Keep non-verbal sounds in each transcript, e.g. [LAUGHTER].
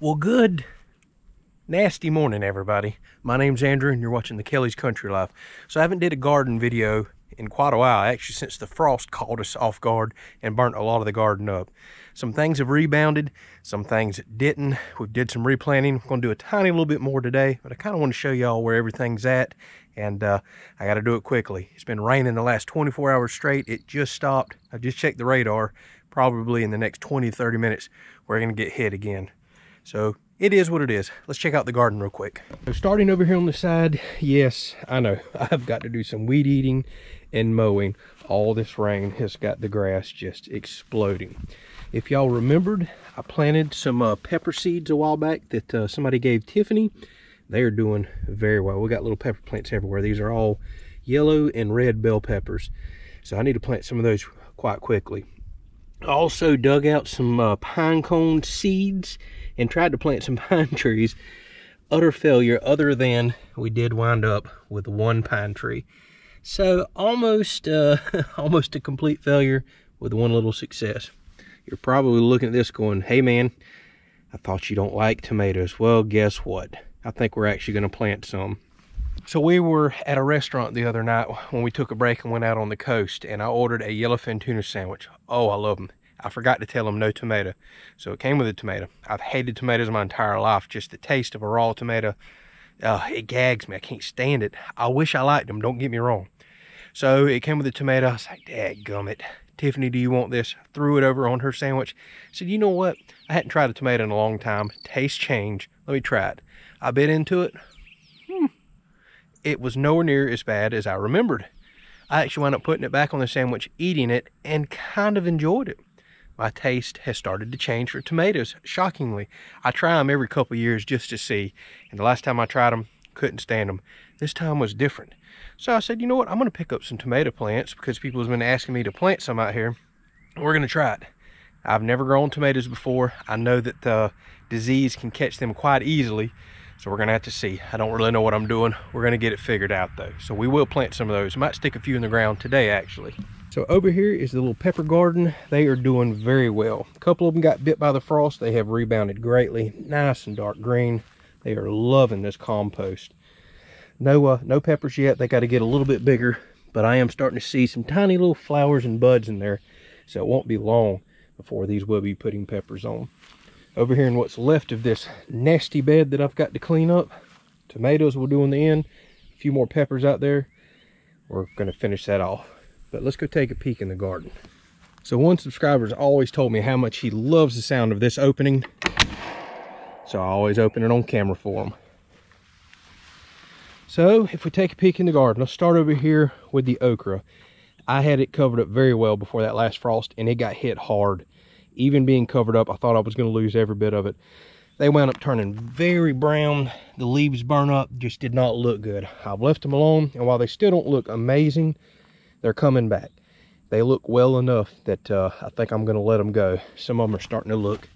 Well, good nasty morning, everybody. My name's Andrew, and you're watching the Kelley's Country Life. So I haven't did a garden video in quite a while, actually since the frost caught us off guard and burnt a lot of the garden up. Some things have rebounded, some things didn't. We did some replanting. We're gonna do a tiny little bit more today, but I kind of want to show y'all where everything's at, and uh, I got to do it quickly. It's been raining the last 24 hours straight. It just stopped. I just checked the radar. Probably in the next 20 30 minutes, we're gonna get hit again. So it is what it is. Let's check out the garden real quick. So starting over here on the side, yes, I know. [LAUGHS] I've got to do some weed eating and mowing. All this rain has got the grass just exploding. If y'all remembered, I planted some uh, pepper seeds a while back that uh, somebody gave Tiffany. They are doing very well. We got little pepper plants everywhere. These are all yellow and red bell peppers. So I need to plant some of those quite quickly. I also dug out some uh, pine cone seeds and tried to plant some [LAUGHS] pine trees. Utter failure other than we did wind up with one pine tree. So almost, uh, [LAUGHS] almost a complete failure with one little success. You're probably looking at this going, hey man, I thought you don't like tomatoes. Well, guess what? I think we're actually gonna plant some. So we were at a restaurant the other night when we took a break and went out on the coast and I ordered a yellowfin tuna sandwich. Oh, I love them. I forgot to tell them no tomato. So it came with a tomato. I've hated tomatoes my entire life. Just the taste of a raw tomato, uh, it gags me. I can't stand it. I wish I liked them, don't get me wrong. So it came with a tomato. I was like, gummit. Tiffany, do you want this? Threw it over on her sandwich. said, you know what? I hadn't tried a tomato in a long time. Taste change. Let me try it. I bit into it. Hmm. It was nowhere near as bad as I remembered. I actually wound up putting it back on the sandwich, eating it, and kind of enjoyed it my taste has started to change for tomatoes, shockingly. I try them every couple years just to see, and the last time I tried them, couldn't stand them. This time was different. So I said, you know what, I'm gonna pick up some tomato plants because people have been asking me to plant some out here. We're gonna try it. I've never grown tomatoes before. I know that the disease can catch them quite easily, so we're gonna have to see. I don't really know what I'm doing. We're gonna get it figured out though. So we will plant some of those. Might stick a few in the ground today actually. So over here is the little pepper garden. They are doing very well. A couple of them got bit by the frost. They have rebounded greatly. Nice and dark green. They are loving this compost. No, uh, no peppers yet. They got to get a little bit bigger, but I am starting to see some tiny little flowers and buds in there. So it won't be long before these will be putting peppers on. Over here in what's left of this nasty bed that I've got to clean up, tomatoes will do in the end. A few more peppers out there. We're going to finish that off. But let's go take a peek in the garden. So one subscriber's always told me how much he loves the sound of this opening. So I always open it on camera for him. So if we take a peek in the garden, let's start over here with the okra. I had it covered up very well before that last frost and it got hit hard. Even being covered up, I thought I was gonna lose every bit of it. They wound up turning very brown. The leaves burn up, just did not look good. I've left them alone and while they still don't look amazing, they're coming back. They look well enough that uh, I think I'm going to let them go. Some of them are starting to look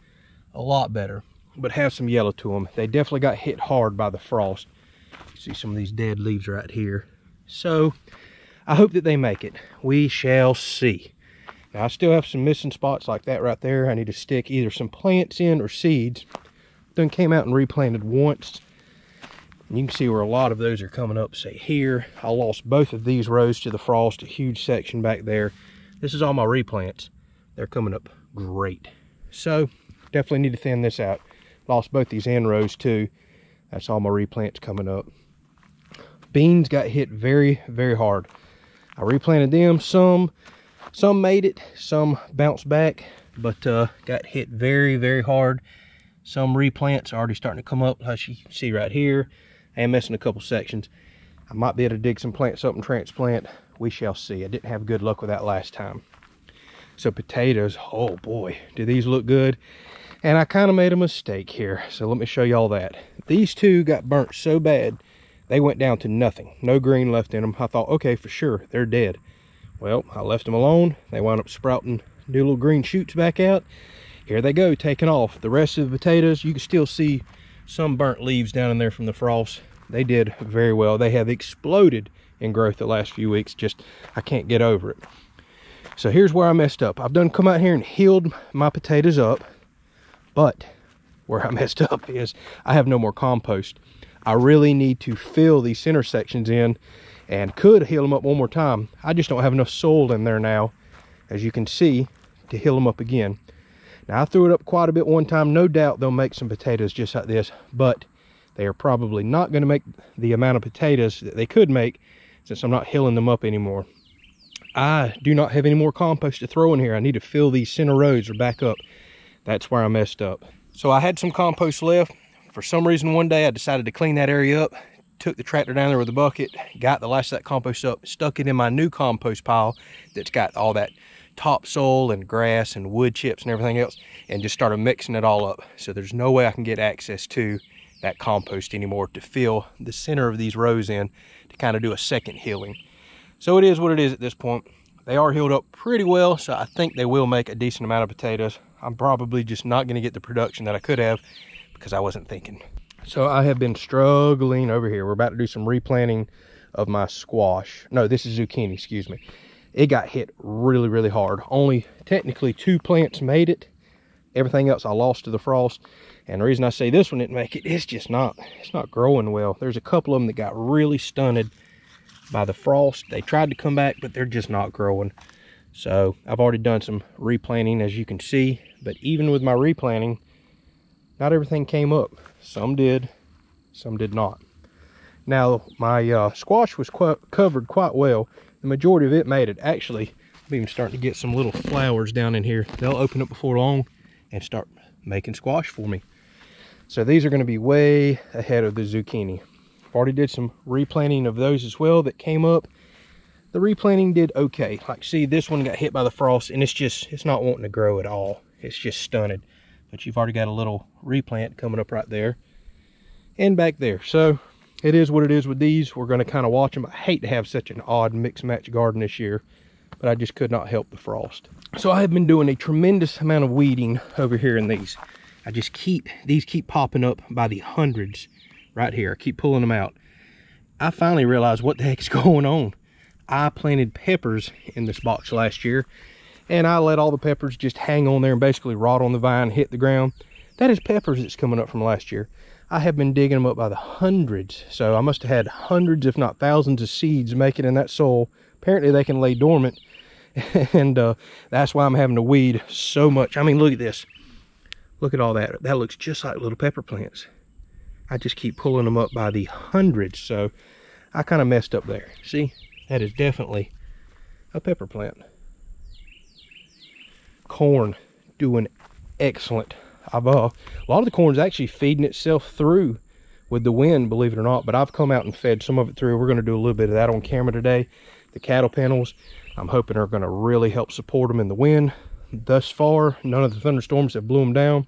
a lot better, but have some yellow to them. They definitely got hit hard by the frost. See some of these dead leaves right here. So I hope that they make it. We shall see. Now I still have some missing spots like that right there. I need to stick either some plants in or seeds. Then came out and replanted once and you can see where a lot of those are coming up, say here. I lost both of these rows to the frost, a huge section back there. This is all my replants. They're coming up great. So definitely need to thin this out. Lost both these end rows too. That's all my replants coming up. Beans got hit very, very hard. I replanted them. Some, some made it, some bounced back, but uh, got hit very, very hard. Some replants are already starting to come up, as you see right here. I am missing a couple sections. I might be able to dig some plants up and transplant. We shall see. I didn't have good luck with that last time. So potatoes, oh boy, do these look good. And I kind of made a mistake here. So let me show y'all that. These two got burnt so bad, they went down to nothing. No green left in them. I thought, okay, for sure, they're dead. Well, I left them alone. They wound up sprouting new little green shoots back out. Here they go, taking off. The rest of the potatoes, you can still see some burnt leaves down in there from the frost. They did very well. They have exploded in growth the last few weeks. Just, I can't get over it. So here's where I messed up. I've done come out here and healed my potatoes up, but where I [LAUGHS] messed up is I have no more compost. I really need to fill these center sections in and could heal them up one more time. I just don't have enough soil in there now, as you can see, to heal them up again. Now I threw it up quite a bit one time. No doubt they'll make some potatoes just like this, but they are probably not going to make the amount of potatoes that they could make since I'm not hilling them up anymore. I do not have any more compost to throw in here. I need to fill these center rows or back up. That's where I messed up. So I had some compost left. For some reason one day I decided to clean that area up, took the tractor down there with a bucket, got the last of that compost up, stuck it in my new compost pile that's got all that topsoil and grass and wood chips and everything else, and just started mixing it all up. So there's no way I can get access to that compost anymore to fill the center of these rows in to kind of do a second healing. So it is what it is at this point. They are healed up pretty well, so I think they will make a decent amount of potatoes. I'm probably just not going to get the production that I could have because I wasn't thinking. So I have been struggling over here. We're about to do some replanting of my squash. No, this is zucchini, excuse me. It got hit really, really hard. Only technically two plants made it. Everything else I lost to the frost. And the reason I say this one didn't make it, it's just not, it's not growing well. There's a couple of them that got really stunted by the frost. They tried to come back, but they're just not growing. So I've already done some replanting, as you can see. But even with my replanting, not everything came up. Some did, some did not. Now, my uh, squash was covered quite well. The majority of it made it. Actually, I'm even starting to get some little flowers down in here. They'll open up before long and start making squash for me. So these are going to be way ahead of the zucchini. I've already did some replanting of those as well that came up. The replanting did okay. Like see, this one got hit by the frost and it's just, it's not wanting to grow at all. It's just stunted. But you've already got a little replant coming up right there and back there. So it is what it is with these. We're going to kind of watch them. I hate to have such an odd mix match garden this year, but I just could not help the frost. So I have been doing a tremendous amount of weeding over here in these. I just keep, these keep popping up by the hundreds right here. I keep pulling them out. I finally realized what the heck's [LAUGHS] going on. I planted peppers in this box last year and I let all the peppers just hang on there and basically rot on the vine, hit the ground. That is peppers that's coming up from last year. I have been digging them up by the hundreds. So I must have had hundreds, if not thousands of seeds making in that soil. Apparently they can lay dormant [LAUGHS] and uh, that's why I'm having to weed so much. I mean, look at this. Look at all that. That looks just like little pepper plants. I just keep pulling them up by the hundreds. So I kind of messed up there. See, that is definitely a pepper plant. Corn doing excellent. I've, uh, a lot of the corn is actually feeding itself through with the wind, believe it or not. But I've come out and fed some of it through. We're going to do a little bit of that on camera today. The cattle panels, I'm hoping are going to really help support them in the wind. Thus far, none of the thunderstorms have blew them down.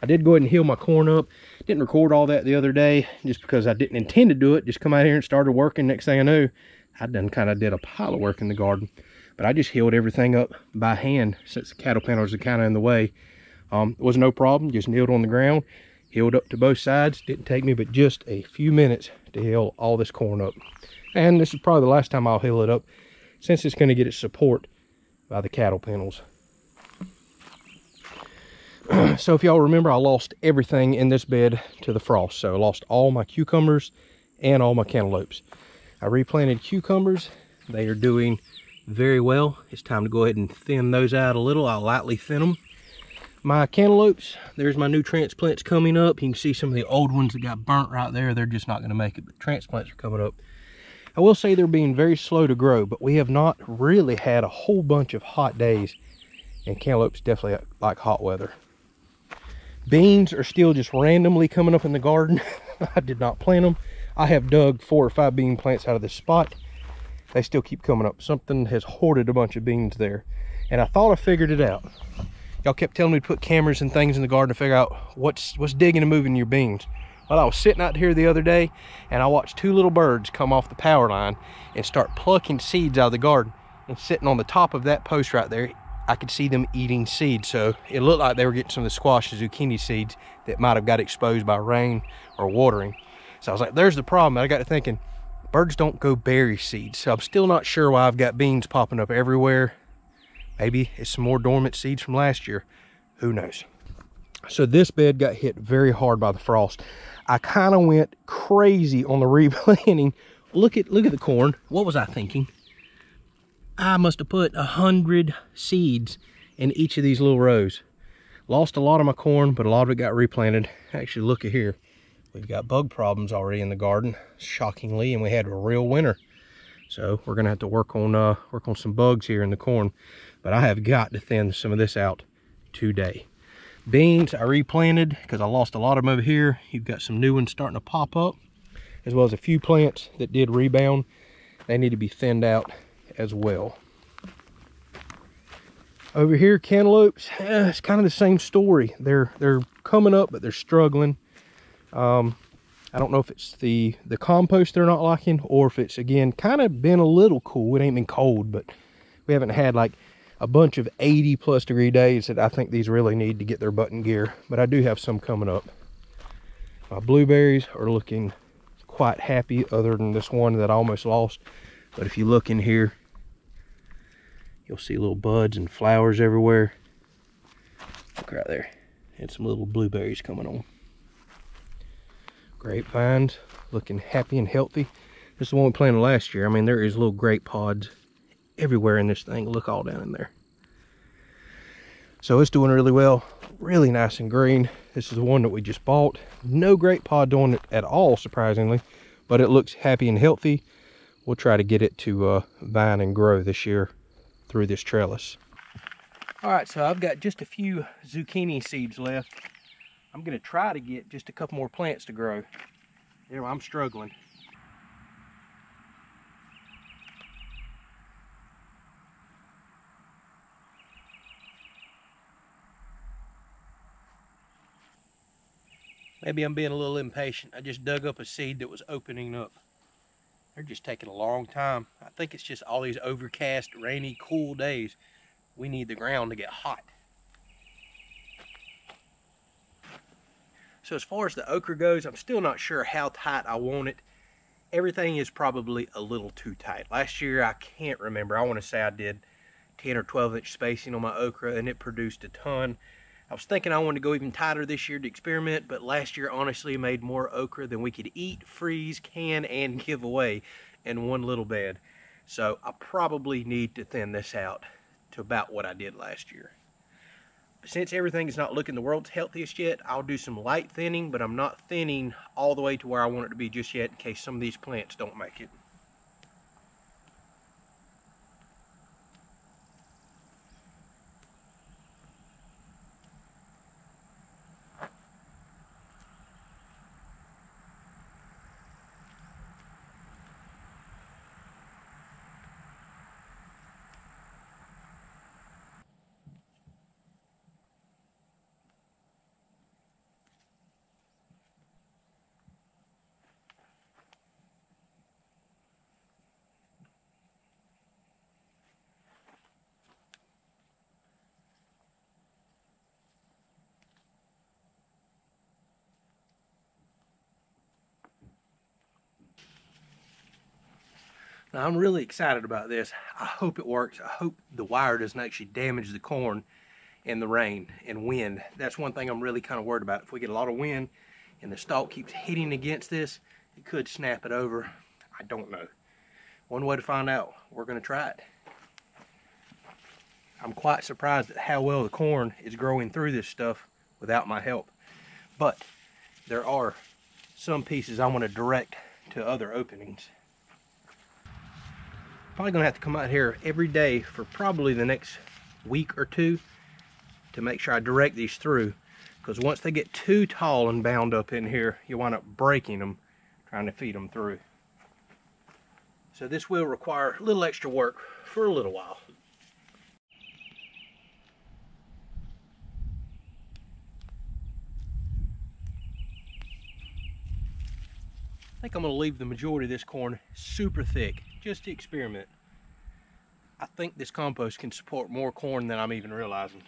I did go ahead and heal my corn up. Didn't record all that the other day just because I didn't intend to do it. Just come out here and started working. Next thing I knew, I done kind of did a pile of work in the garden. But I just healed everything up by hand since the cattle panels are kind of in the way. Um, it was no problem. Just kneeled on the ground, healed up to both sides. Didn't take me but just a few minutes to heal all this corn up. And this is probably the last time I'll heal it up since it's going to get its support by the cattle panels. [CLEARS THROAT] so if y'all remember, I lost everything in this bed to the frost. So I lost all my cucumbers and all my cantaloupes. I replanted cucumbers. They are doing very well. It's time to go ahead and thin those out a little. I'll lightly thin them. My cantaloupes, there's my new transplants coming up. You can see some of the old ones that got burnt right there. They're just not going to make it, but transplants are coming up. I will say they're being very slow to grow, but we have not really had a whole bunch of hot days. And cantaloupes definitely like hot weather. Beans are still just randomly coming up in the garden. [LAUGHS] I did not plant them. I have dug four or five bean plants out of this spot. They still keep coming up. Something has hoarded a bunch of beans there. And I thought I figured it out. Y'all kept telling me to put cameras and things in the garden to figure out what's what's digging and moving your beans. Well, I was sitting out here the other day and I watched two little birds come off the power line and start plucking seeds out of the garden. And sitting on the top of that post right there, I could see them eating seeds. So it looked like they were getting some of the squash and zucchini seeds that might have got exposed by rain or watering. So I was like, there's the problem. I got to thinking, birds don't go bury seeds. So I'm still not sure why I've got beans popping up everywhere. Maybe it's some more dormant seeds from last year. Who knows? So this bed got hit very hard by the frost. I kind of went crazy on the [LAUGHS] replanting. Look at look at the corn. What was I thinking? I must have put a hundred seeds in each of these little rows. Lost a lot of my corn, but a lot of it got replanted. Actually, look at here. We've got bug problems already in the garden, shockingly, and we had a real winter. So we're gonna have to work on uh, work on some bugs here in the corn. But I have got to thin some of this out today. Beans I replanted because I lost a lot of them over here. You've got some new ones starting to pop up, as well as a few plants that did rebound. They need to be thinned out as well. Over here, cantaloupes, eh, it's kind of the same story. They're they're coming up, but they're struggling. Um, I don't know if it's the, the compost they're not liking or if it's, again, kind of been a little cool. It ain't been cold, but we haven't had like a bunch of 80 plus degree days that I think these really need to get their button gear. But I do have some coming up. My blueberries are looking quite happy other than this one that I almost lost. But if you look in here, you'll see little buds and flowers everywhere. Look right there. And some little blueberries coming on. Grapevines looking happy and healthy. This is the one we planted last year. I mean, there is little grape pods everywhere in this thing. Look all down in there. So it's doing really well. Really nice and green. This is the one that we just bought. No grape pod on it at all, surprisingly. But it looks happy and healthy. We'll try to get it to uh, vine and grow this year through this trellis. All right, so I've got just a few zucchini seeds left. I'm gonna try to get just a couple more plants to grow. Know, I'm struggling. Maybe I'm being a little impatient. I just dug up a seed that was opening up. They're just taking a long time. I think it's just all these overcast, rainy, cool days. We need the ground to get hot. So as far as the okra goes, I'm still not sure how tight I want it. Everything is probably a little too tight. Last year, I can't remember. I want to say I did 10 or 12 inch spacing on my okra and it produced a ton. I was thinking I wanted to go even tighter this year to experiment, but last year honestly made more okra than we could eat, freeze, can, and [LAUGHS] give away in one little bed. So I probably need to thin this out to about what I did last year since everything is not looking the world's healthiest yet, I'll do some light thinning, but I'm not thinning all the way to where I want it to be just yet in case some of these plants don't make it. Now I'm really excited about this. I hope it works. I hope the wire doesn't actually damage the corn in the rain and wind. That's one thing I'm really kind of worried about. If we get a lot of wind and the stalk keeps hitting against this, it could snap it over. I don't know. One way to find out, we're going to try it. I'm quite surprised at how well the corn is growing through this stuff without my help. But there are some pieces I want to direct to other openings probably gonna have to come out here every day for probably the next week or two to make sure I direct these through. Because once they get too tall and bound up in here you wind up breaking them trying to feed them through. So this will require a little extra work for a little while. I think I'm going to leave the majority of this corn super thick just to experiment. I think this compost can support more corn than I'm even realizing.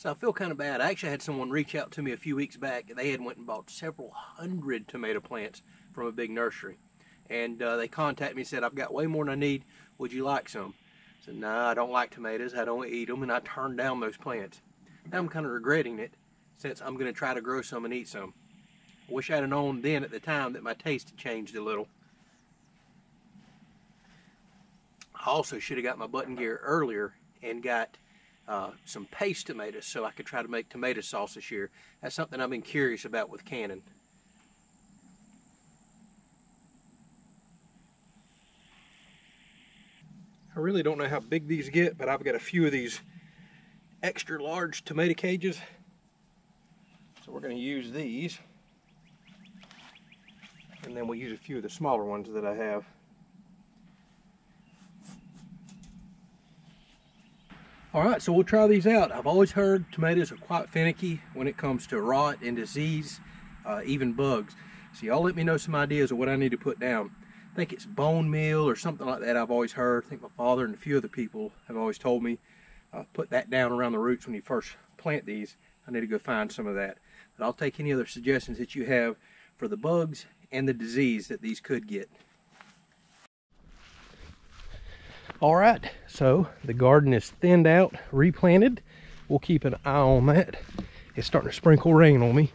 So I feel kind of bad. I actually had someone reach out to me a few weeks back. They had went and bought several hundred tomato plants from a big nursery. And uh, they contacted me and said, I've got way more than I need. Would you like some? I said, no, nah, I don't like tomatoes. I don't eat them. And I turned down those plants. Now I'm kind of regretting it since I'm going to try to grow some and eat some. I wish I'd known then at the time that my taste had changed a little. I also should have got my button gear earlier and got uh, some paste tomatoes so I could try to make tomato sauce this year. That's something I've been curious about with canning. I really don't know how big these get, but I've got a few of these extra large tomato cages. So we're going to use these. And then we'll use a few of the smaller ones that I have. All right, so we'll try these out. I've always heard tomatoes are quite finicky when it comes to rot and disease, uh, even bugs. So y'all let me know some ideas of what I need to put down. I think it's bone meal or something like that I've always heard. I think my father and a few other people have always told me uh, put that down around the roots when you first plant these. I need to go find some of that. But I'll take any other suggestions that you have for the bugs and the disease that these could get. All right, so the garden is thinned out, replanted. We'll keep an eye on that. It's starting to sprinkle rain on me.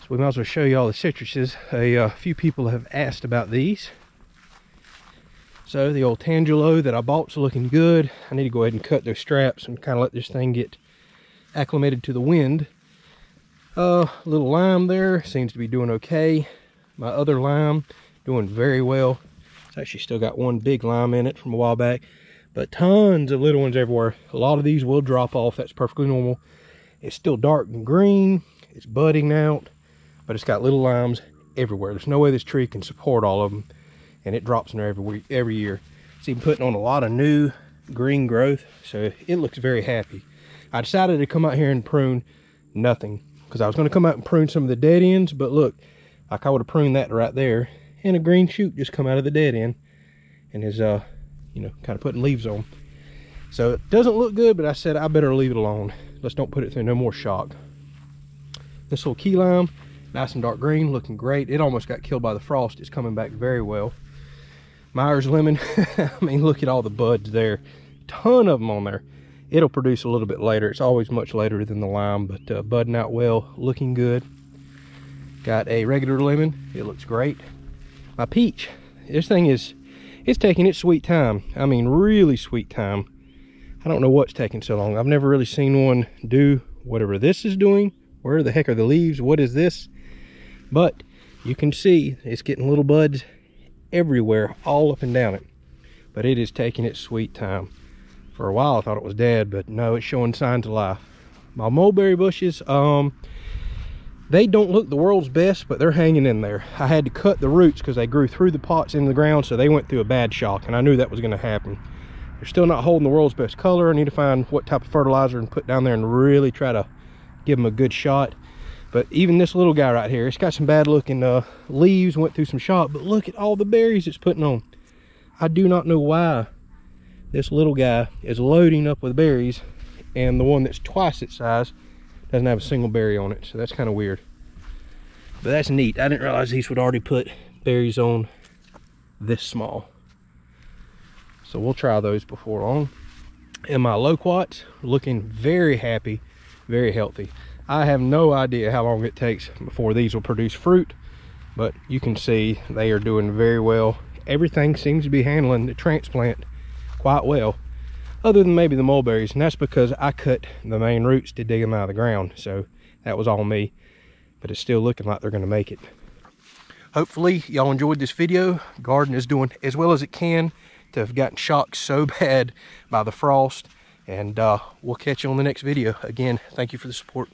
So we might as well show you all the citruses. A uh, few people have asked about these. So the old Tangelo that I bought's looking good. I need to go ahead and cut those straps and kind of let this thing get acclimated to the wind. Uh, little lime there seems to be doing okay. My other lime doing very well Uh, actually still got one big lime in it from a while back. But tons of little ones everywhere. A lot of these will drop off. That's perfectly normal. It's still dark and green. It's budding out but it's got little limes everywhere. There's no way this tree can support all of them and it drops in there every week every year. It's even putting on a lot of new green growth so it looks very happy. I decided to come out here and prune nothing because i was going to come out and prune some of the dead ends but look like i would have pruned that right there and a green shoot just come out of the dead end and is uh you know kind of putting leaves on. So it doesn't look good but i said i better leave it alone. Let's don't put it through no more shock. This little key lime nice and dark green looking great. It almost got killed by the frost. It's coming back very well. Myers lemon [LAUGHS] i mean look at all the buds there. Ton of them on there. It'll produce a little bit later. It's always much later than the lime but uh, budding out well looking good. Got a regular lemon. It looks great my peach. This thing is, it's taking its sweet time. I mean, really sweet time. I don't know what's taking so long. I've never really seen one do whatever this is doing. Where the heck are the leaves? What is this? But you can see it's getting little buds everywhere, all up and down it. But it is taking its sweet time. For a while I thought it was dead, but no, it's showing signs of life. My mulberry bushes, um, they don't look the world's best, but they're hanging in there. I had to cut the roots because they grew through the pots in the ground, so they went through a bad shock, and I knew that was going to happen. They're still not holding the world's best color. I need to find what type of fertilizer and put down there and really try to give them a good shot. But even this little guy right here, it's got some bad looking uh, leaves, went through some shock, but look at all the berries it's putting on. I do not know why this little guy is loading up with berries and the one that's twice its size doesn't have a single berry on it so that's kind of weird. But that's neat. I didn't realize these would already put berries on this small. So we'll try those before long. And my loquats looking very happy very healthy. I have no idea how long it takes before these will produce fruit but you can see they are doing very well. Everything seems to be handling the transplant quite well other than maybe the mulberries and that's because i cut the main roots to dig them out of the ground so that was all me. But it's still looking like they're going to make it. Hopefully y'all enjoyed this video. Garden is doing as well as it can to have gotten shocked so [LAUGHS] bad by the frost and uh, we'll catch you on the next video. Again thank you for the support